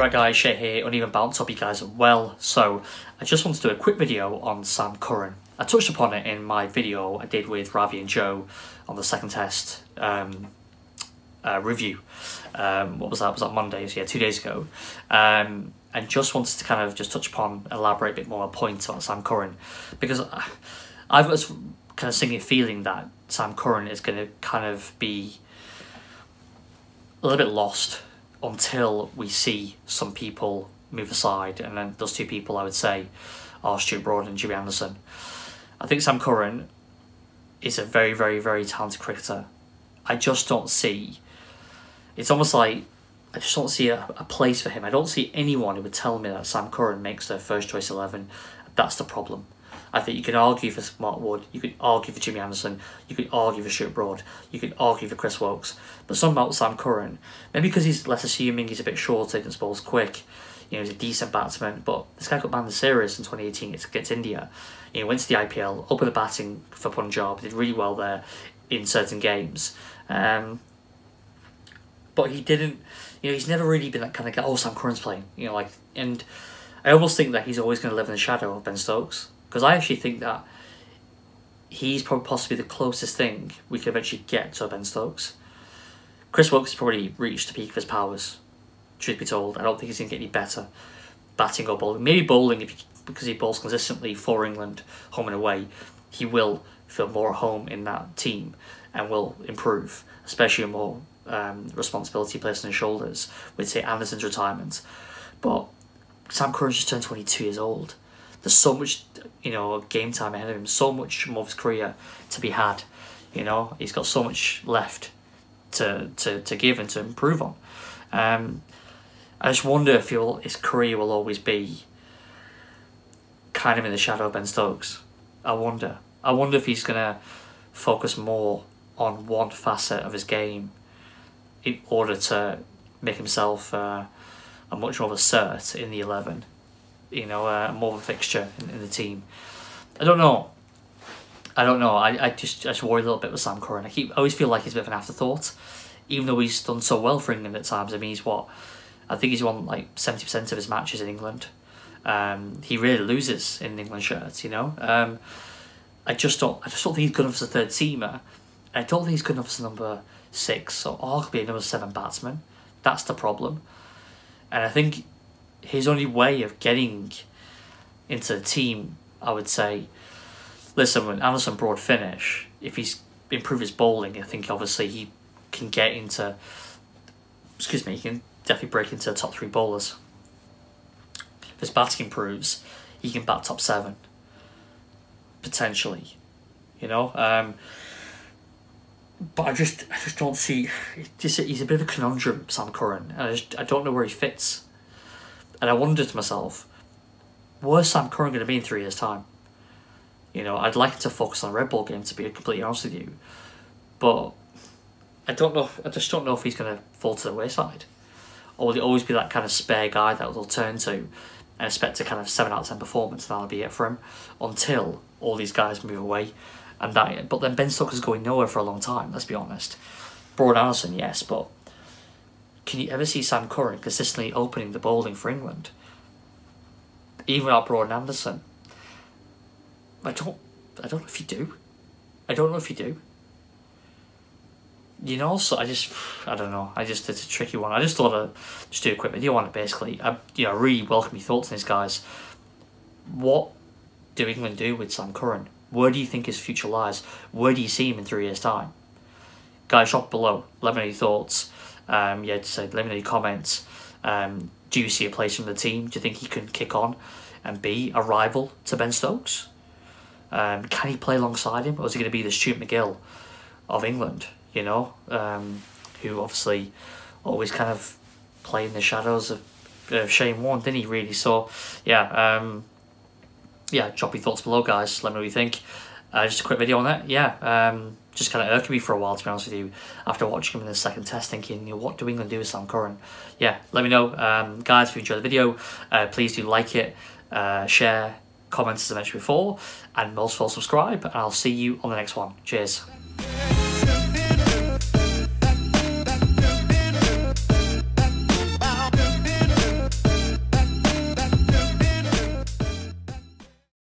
Right guys, Shay here, uneven bounce, hope you guys are well. So, I just want to do a quick video on Sam Curran. I touched upon it in my video I did with Ravi and Joe on the second test um, uh, review. Um, what was that? Was that Monday? So yeah, two days ago. Um, and just wanted to kind of just touch upon, elaborate a bit more a point on Sam Curran. Because I've got this kind of sinking feeling that Sam Curran is going to kind of be a little bit lost until we see some people move aside, and then those two people I would say are Stuart Broad and Jimmy Anderson. I think Sam Curran is a very, very, very talented cricketer. I just don't see. It's almost like I just don't see a, a place for him. I don't see anyone who would tell me that Sam Curran makes their first choice eleven. That's the problem. I think you can argue for Mark Wood, you could argue for Jimmy Anderson, you could argue for Stuart Broad, you could argue for Chris Woakes, but some about Sam Curran, maybe because he's less assuming, he's a bit shorter, he balls quick, you know, he's a decent batsman, but this guy got man the series in 2018 against India. You know, went to the IPL, opened the batting for Punjab, did really well there in certain games. Um, but he didn't, you know, he's never really been that kind of guy, oh, Sam Curran's playing, you know, like, and I almost think that he's always going to live in the shadow of Ben Stokes because I actually think that he's probably possibly the closest thing we could eventually get to Ben Stokes. Chris Woakes has probably reached the peak of his powers, truth be told. I don't think he's going to get any better batting or bowling. Maybe bowling, if he, because he bowls consistently for England, home and away, he will feel more at home in that team and will improve, especially more um, responsibility placed on his shoulders with, say, Anderson's retirement. But Sam Curran's just turned 22 years old there's so much, you know, game time ahead of him, so much more of his career to be had. You know, he's got so much left to to, to give and to improve on. Um, I just wonder if he'll, his career will always be kind of in the shadow of Ben Stokes. I wonder. I wonder if he's gonna focus more on one facet of his game in order to make himself uh, a much more of a cert in the eleven you know, uh, more of a fixture in, in, the team. I don't know. I don't know. I, I just I just worry a little bit with Sam Curran. I keep I always feel like he's a bit of an afterthought, even though he's done so well for England at times. I mean, he's what I think he's won like seventy percent of his matches in England. Um, he really loses in England shirts, you know. Um, I just don't. I just don't think he's good enough as a third seamer. I don't think he's good enough as a number six or arguably a number seven batsman. That's the problem. And I think his only way of getting into the team, I would say, listen, when Anderson Broad finish, if he's improved his bowling, I think obviously he can get into, excuse me, he can definitely break into the top three bowlers. If his batting improves, he can bat top seven, potentially, you know. Um, but I just, I just don't see. Just he's a bit of a conundrum, Sam Curran, and I just, I don't know where he fits and I wondered to myself, where's Sam Curran going to be in three years' time? You know, I'd like to focus on red ball game, to be completely honest with you. But I don't know, I just don't know if he's going to fall to the wayside. Or will he always be that kind of spare guy that they'll turn to and expect a kind of 7 out of 10 performance, and that'll be it for him until all these guys move away. And that, but then Ben Stokes is going nowhere for a long time, let's be honest. Broad Anderson, yes, but can you ever see Sam Curran consistently opening the bowling for England? Even without Broad Anderson. I don't I don't know if you do. I don't know if you do. You know, so I just, I don't know. I just, it's a tricky one. I just thought I'd just do a quick video on it, basically. I, you know, really welcome your thoughts on this, guys. What do England do with Sam Curran? Where do you think his future lies? Where do you see him in three years' time? Guys, drop below. Let me know your thoughts. Um, yeah, so let me know your comments. Um, do you see a place from the team? Do you think he can kick on and be a rival to Ben Stokes? Um, can he play alongside him, or is he going to be the Stuart MacGill of England? You know, um, who obviously always kind of played in the shadows of uh, Shane Warne, didn't he? Really? So, yeah, um, yeah. Drop your thoughts below, guys. Let me know what you think. Uh, just a quick video on that. Yeah, um, just kind of irking me for a while, to be honest with you, after watching him in the second test, thinking, you know, what do England do with Sam Curran? Yeah, let me know. Um, guys, if you enjoyed the video, uh, please do like it, uh, share, comment as I mentioned before, and most of all subscribe, and I'll see you on the next one. Cheers.